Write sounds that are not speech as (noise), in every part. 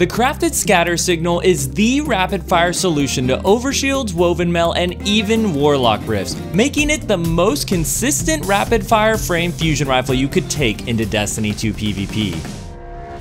The crafted scatter signal is the rapid fire solution to overshields, woven mail, and even warlock rifts, making it the most consistent rapid fire frame fusion rifle you could take into Destiny 2 PvP.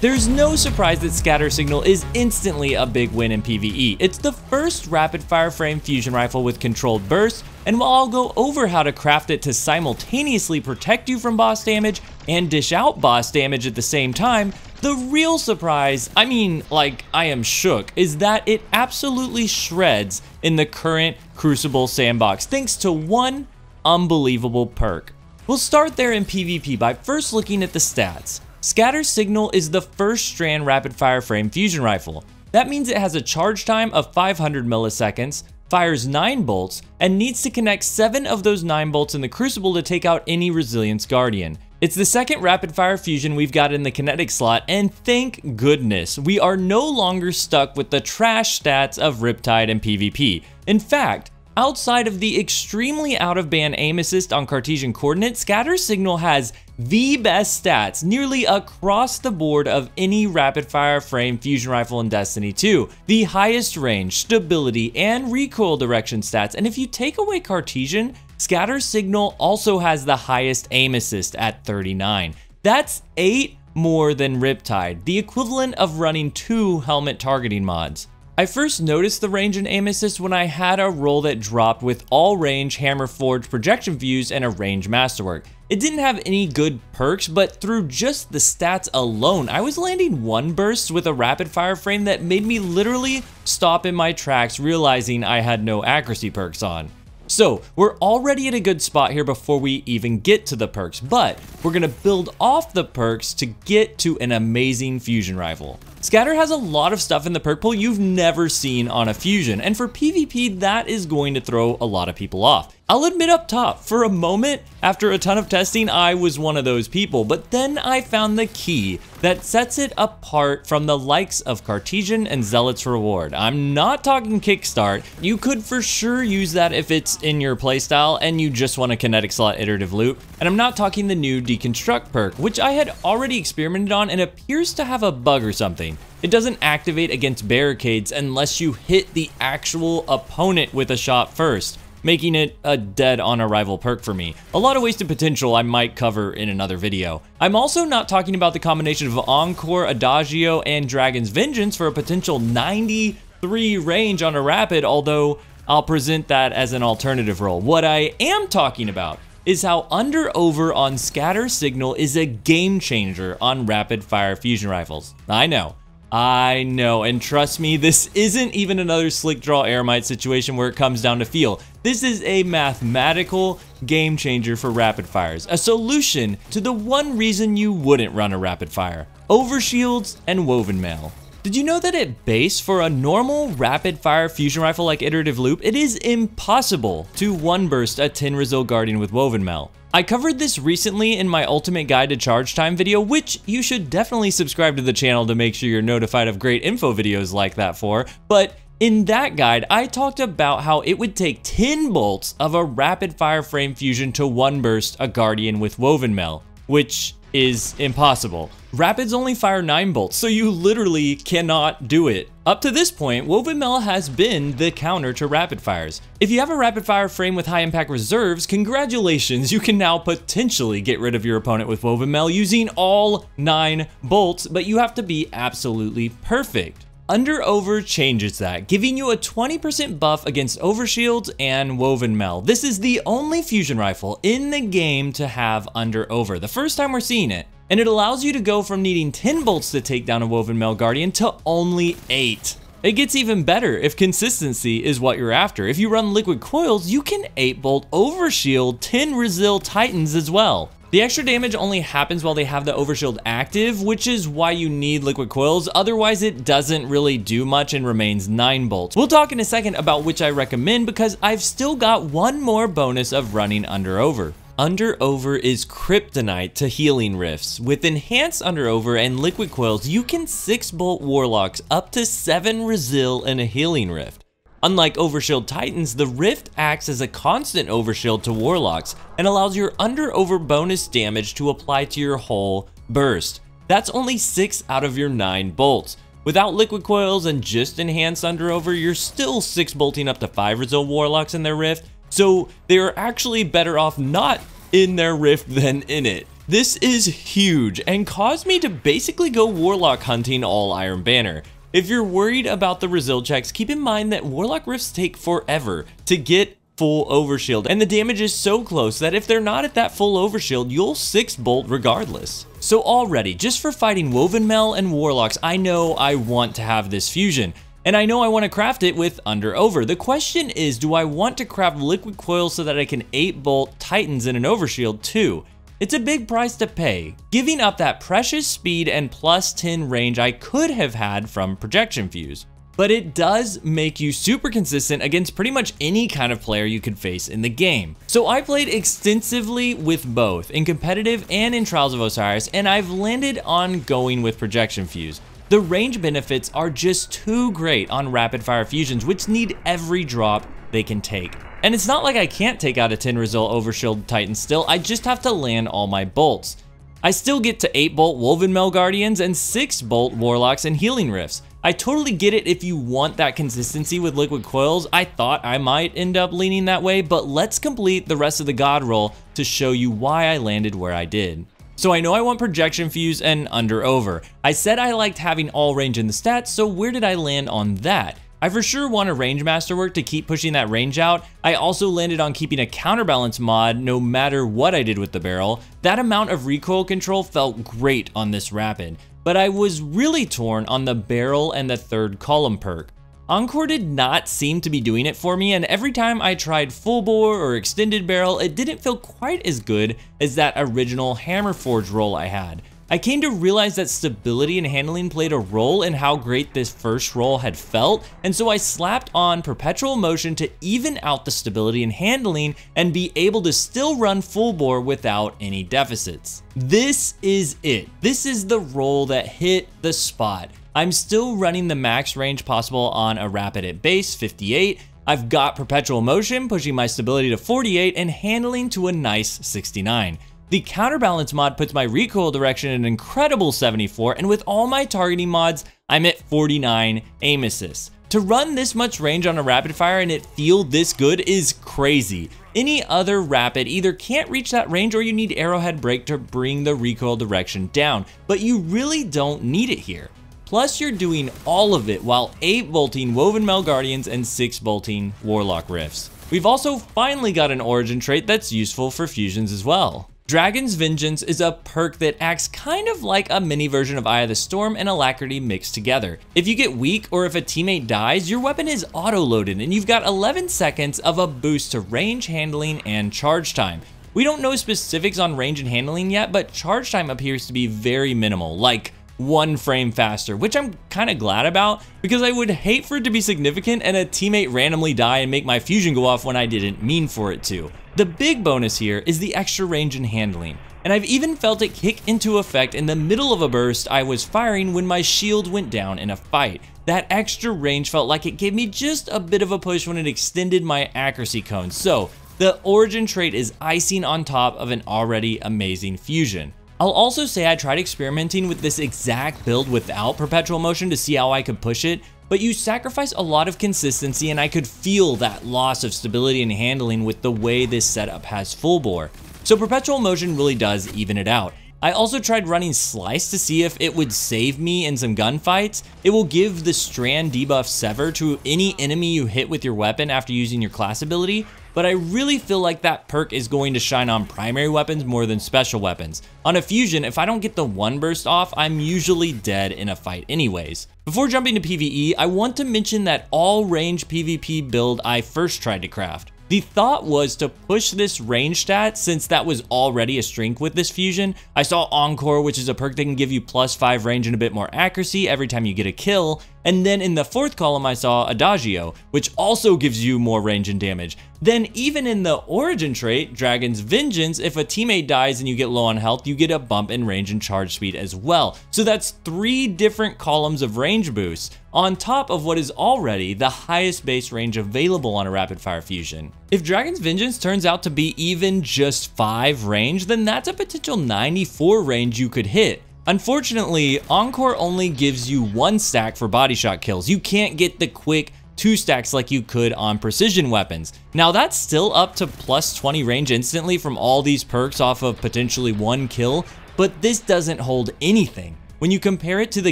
There's no surprise that Scatter Signal is instantly a big win in PvE. It's the first rapid fire frame fusion rifle with controlled burst, and while I'll go over how to craft it to simultaneously protect you from boss damage and dish out boss damage at the same time, the real surprise, I mean, like, I am shook, is that it absolutely shreds in the current Crucible sandbox thanks to one unbelievable perk. We'll start there in PvP by first looking at the stats. Scatter Signal is the first strand rapid fire frame fusion rifle. That means it has a charge time of 500 milliseconds, fires 9 bolts, and needs to connect 7 of those 9 bolts in the Crucible to take out any Resilience Guardian. It's the second rapid fire fusion we've got in the kinetic slot, and thank goodness, we are no longer stuck with the trash stats of Riptide and PvP. In fact, outside of the extremely out of band aim assist on Cartesian coordinates, Scatter Signal has the best stats nearly across the board of any rapid fire frame fusion rifle in Destiny 2. The highest range, stability, and recoil direction stats, and if you take away Cartesian, Scatter Signal also has the highest aim assist at 39. That's 8 more than Riptide, the equivalent of running two helmet targeting mods. I first noticed the range and aim assist when I had a roll that dropped with all range hammer forged Projection Fuse and a range masterwork. It didn't have any good perks, but through just the stats alone, I was landing one burst with a rapid fire frame that made me literally stop in my tracks realizing I had no accuracy perks on. So we're already at a good spot here before we even get to the perks, but we're gonna build off the perks to get to an amazing fusion rifle. Scatter has a lot of stuff in the perk pool you've never seen on a fusion, and for PvP that is going to throw a lot of people off. I'll admit up top, for a moment, after a ton of testing, I was one of those people, but then I found the key that sets it apart from the likes of Cartesian and Zealot's Reward. I'm not talking Kickstart. You could for sure use that if it's in your playstyle and you just want a kinetic slot iterative loop. And I'm not talking the new Deconstruct perk, which I had already experimented on and appears to have a bug or something. It doesn't activate against barricades unless you hit the actual opponent with a shot first making it a dead on arrival perk for me. A lot of wasted potential I might cover in another video. I'm also not talking about the combination of Encore, Adagio, and Dragon's Vengeance for a potential 93 range on a rapid, although I'll present that as an alternative roll. What I am talking about is how under over on scatter signal is a game changer on rapid fire fusion rifles. I know, I know, and trust me, this isn't even another slick draw Eremite situation where it comes down to feel. This is a mathematical game changer for rapid fires, a solution to the one reason you wouldn't run a rapid fire, overshields and woven mail. Did you know that at base, for a normal rapid fire fusion rifle like Iterative Loop, it is impossible to one burst a Tin Resil Guardian with woven mail? I covered this recently in my ultimate guide to charge time video, which you should definitely subscribe to the channel to make sure you're notified of great info videos like that for, but in that guide, I talked about how it would take 10 bolts of a rapid fire frame fusion to one burst a Guardian with Woven mail, which is impossible. Rapids only fire 9 bolts, so you literally cannot do it. Up to this point, Woven Mail has been the counter to rapid fires. If you have a rapid fire frame with high impact reserves, congratulations, you can now potentially get rid of your opponent with Woven Mail using all 9 bolts, but you have to be absolutely perfect. Under Over changes that, giving you a 20% buff against Overshields and Woven Mail. This is the only fusion rifle in the game to have Under Over, the first time we're seeing it. And it allows you to go from needing 10 bolts to take down a Woven Mail Guardian to only 8. It gets even better if consistency is what you're after. If you run liquid coils, you can 8 bolt overshield 10 Resil Titans as well. The extra damage only happens while they have the overshield active, which is why you need liquid coils, otherwise it doesn't really do much and remains 9 bolts. We'll talk in a second about which I recommend because I've still got one more bonus of running under over. Under Over is kryptonite to healing rifts. With enhanced Under Over and liquid coils, you can 6 bolt warlocks up to 7 resil in a healing rift. Unlike Overshield Titans, the Rift acts as a constant overshield to Warlocks and allows your under over bonus damage to apply to your whole burst. That's only 6 out of your 9 bolts. Without liquid coils and just enhanced under over, you're still 6 bolting up to 5 resil warlocks in their rift, so they're actually better off not in their rift than in it. This is huge and caused me to basically go warlock hunting all Iron Banner. If you're worried about the Resil checks, keep in mind that Warlock Rifts take forever to get full overshield, and the damage is so close that if they're not at that full overshield, you'll 6 bolt regardless. So already, just for fighting Woven Mail and Warlocks, I know I want to have this fusion. And I know I want to craft it with under over. The question is, do I want to craft liquid coil so that I can 8 bolt titans in an overshield too? It's a big price to pay, giving up that precious speed and plus 10 range I could have had from Projection Fuse. But it does make you super consistent against pretty much any kind of player you could face in the game. So I played extensively with both, in competitive and in Trials of Osiris, and I've landed on going with Projection Fuse. The range benefits are just too great on rapid fire fusions, which need every drop they can take. And it's not like I can't take out a 10 resil Overshield Titan still, I just have to land all my bolts. I still get to 8 bolt Woven Mail Guardians and 6 bolt Warlocks and Healing Rifts. I totally get it if you want that consistency with Liquid Coils, I thought I might end up leaning that way, but let's complete the rest of the God roll to show you why I landed where I did. So I know I want Projection Fuse and Under Over. I said I liked having all range in the stats, so where did I land on that? I for sure want a range masterwork to keep pushing that range out. I also landed on keeping a counterbalance mod no matter what I did with the barrel. That amount of recoil control felt great on this rapid, but I was really torn on the barrel and the third column perk. Encore did not seem to be doing it for me and every time I tried full bore or extended barrel, it didn't feel quite as good as that original Hammer Forge roll I had. I came to realize that stability and handling played a role in how great this first roll had felt, and so I slapped on perpetual motion to even out the stability and handling and be able to still run full bore without any deficits. This is it. This is the roll that hit the spot. I'm still running the max range possible on a rapid at base, 58, I've got perpetual motion, pushing my stability to 48 and handling to a nice 69. The counterbalance mod puts my recoil direction at an incredible 74, and with all my targeting mods, I'm at 49 aim assist. To run this much range on a rapid fire and it feel this good is crazy. Any other rapid either can't reach that range or you need arrowhead brake to bring the recoil direction down, but you really don't need it here. Plus you're doing all of it while 8 bolting Woven Mail Guardians and 6 bolting Warlock Rifts. We've also finally got an origin trait that's useful for fusions as well. Dragon's Vengeance is a perk that acts kind of like a mini version of Eye of the Storm and Alacrity mixed together. If you get weak or if a teammate dies, your weapon is auto-loaded and you've got 11 seconds of a boost to range handling and charge time. We don't know specifics on range and handling yet, but charge time appears to be very minimal, like one frame faster, which I'm kind of glad about because I would hate for it to be significant and a teammate randomly die and make my fusion go off when I didn't mean for it to. The big bonus here is the extra range and handling, and I've even felt it kick into effect in the middle of a burst I was firing when my shield went down in a fight. That extra range felt like it gave me just a bit of a push when it extended my accuracy cone, so the origin trait is icing on top of an already amazing fusion. I'll also say I tried experimenting with this exact build without perpetual motion to see how I could push it, but you sacrifice a lot of consistency and I could feel that loss of stability and handling with the way this setup has full bore. So perpetual motion really does even it out. I also tried running Slice to see if it would save me in some gunfights. It will give the Strand debuff Sever to any enemy you hit with your weapon after using your class ability, but I really feel like that perk is going to shine on primary weapons more than special weapons. On a fusion, if I don't get the one burst off, I'm usually dead in a fight anyways. Before jumping to PvE, I want to mention that all range PvP build I first tried to craft. The thought was to push this range stat since that was already a strength with this fusion. I saw Encore, which is a perk that can give you plus 5 range and a bit more accuracy every time you get a kill, and then in the fourth column I saw Adagio, which also gives you more range and damage. Then even in the origin trait, Dragon's Vengeance, if a teammate dies and you get low on health, you get a bump in range and charge speed as well. So that's three different columns of range boosts, on top of what is already the highest base range available on a rapid fire fusion. If Dragon's Vengeance turns out to be even just 5 range, then that's a potential 94 range you could hit. Unfortunately, Encore only gives you one stack for body shot kills. You can't get the quick two stacks like you could on precision weapons. Now that's still up to plus 20 range instantly from all these perks off of potentially one kill, but this doesn't hold anything when you compare it to the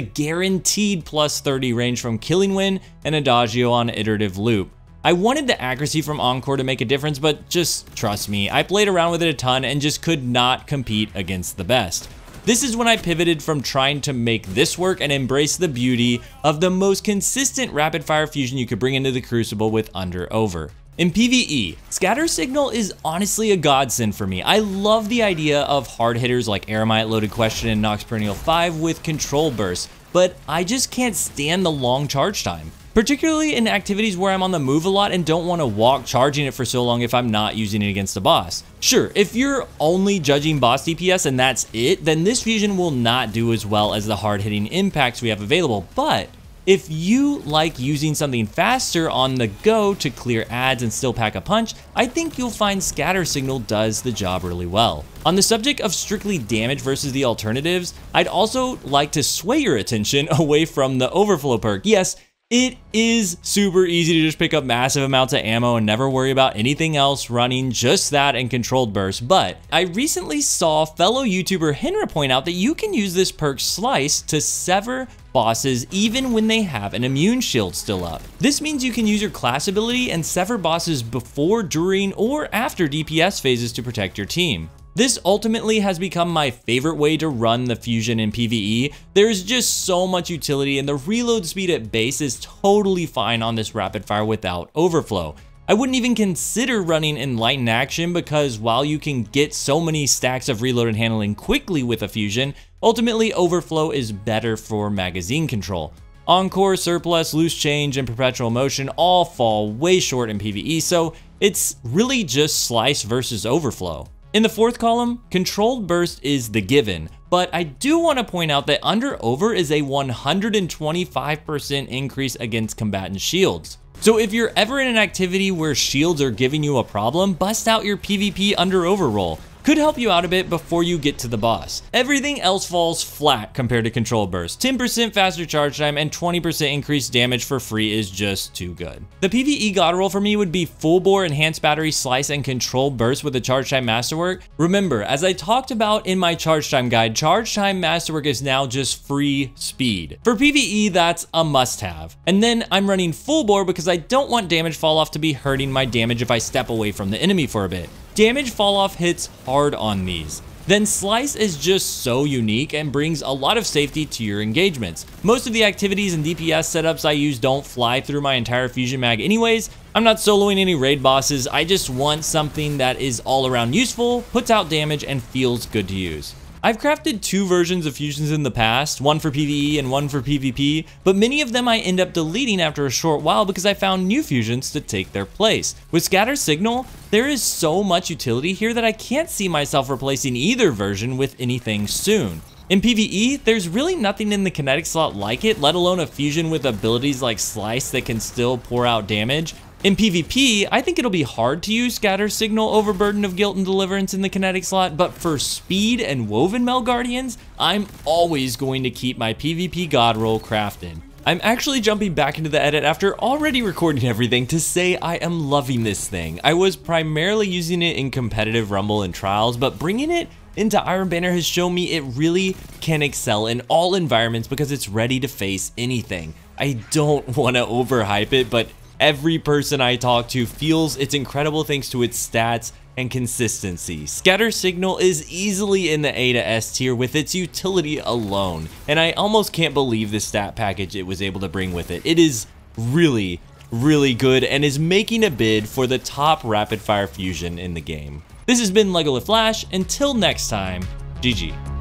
guaranteed plus 30 range from Killing Wind and Adagio on Iterative Loop. I wanted the accuracy from Encore to make a difference, but just trust me, I played around with it a ton and just could not compete against the best. This is when I pivoted from trying to make this work and embrace the beauty of the most consistent rapid fire fusion you could bring into the Crucible with Under Over. In PvE, Scatter Signal is honestly a godsend for me. I love the idea of hard hitters like Eremite, Loaded Question, and Nox Perennial 5 with Control Burst, but I just can't stand the long charge time particularly in activities where I'm on the move a lot and don't want to walk charging it for so long if I'm not using it against a boss. Sure, if you're only judging boss DPS and that's it, then this fusion will not do as well as the hard-hitting impacts we have available, but if you like using something faster on the go to clear ads and still pack a punch, I think you'll find Scatter Signal does the job really well. On the subject of strictly damage versus the alternatives, I'd also like to sway your attention (laughs) away from the Overflow perk. Yes, it is super easy to just pick up massive amounts of ammo and never worry about anything else running just that and controlled burst, but I recently saw fellow YouTuber Henra point out that you can use this perk Slice to sever bosses even when they have an immune shield still up. This means you can use your class ability and sever bosses before, during, or after DPS phases to protect your team. This ultimately has become my favorite way to run the Fusion in PvE. There's just so much utility and the reload speed at base is totally fine on this rapid fire without overflow. I wouldn't even consider running Enlightened Action because while you can get so many stacks of reload and handling quickly with a Fusion, ultimately Overflow is better for magazine control. Encore, Surplus, Loose Change, and Perpetual Motion all fall way short in PvE, so it's really just Slice versus Overflow. In the fourth column, controlled burst is the given, but I do want to point out that under over is a 125% increase against combatant shields. So if you're ever in an activity where shields are giving you a problem, bust out your PvP under over roll could help you out a bit before you get to the boss. Everything else falls flat compared to Control Burst. 10% faster charge time and 20% increased damage for free is just too good. The PvE god roll for me would be full bore enhanced battery slice and control burst with the charge time masterwork. Remember, as I talked about in my charge time guide, charge time masterwork is now just free speed. For PvE, that's a must have. And then I'm running full bore because I don't want damage fall off to be hurting my damage if I step away from the enemy for a bit. Damage fall off hits hard on these. Then Slice is just so unique and brings a lot of safety to your engagements. Most of the activities and DPS setups I use don't fly through my entire Fusion Mag anyways. I'm not soloing any raid bosses, I just want something that is all around useful, puts out damage, and feels good to use. I've crafted two versions of fusions in the past, one for PvE and one for PvP, but many of them I end up deleting after a short while because I found new fusions to take their place. With Scatter Signal, there is so much utility here that I can't see myself replacing either version with anything soon. In PvE, there's really nothing in the kinetic slot like it, let alone a fusion with abilities like Slice that can still pour out damage, in PvP, I think it'll be hard to use Scatter Signal over Burden of Guilt and Deliverance in the kinetic slot, but for Speed and Woven Mail Guardians, I'm always going to keep my PvP God roll crafted. I'm actually jumping back into the edit after already recording everything to say I am loving this thing. I was primarily using it in competitive Rumble and Trials, but bringing it into Iron Banner has shown me it really can excel in all environments because it's ready to face anything. I don't (laughs) want to overhype it, but Every person I talk to feels it's incredible thanks to its stats and consistency. Scatter Signal is easily in the A to S tier with its utility alone, and I almost can't believe the stat package it was able to bring with it. It is really, really good and is making a bid for the top rapid fire fusion in the game. This has been Legoleflash, until next time, GG.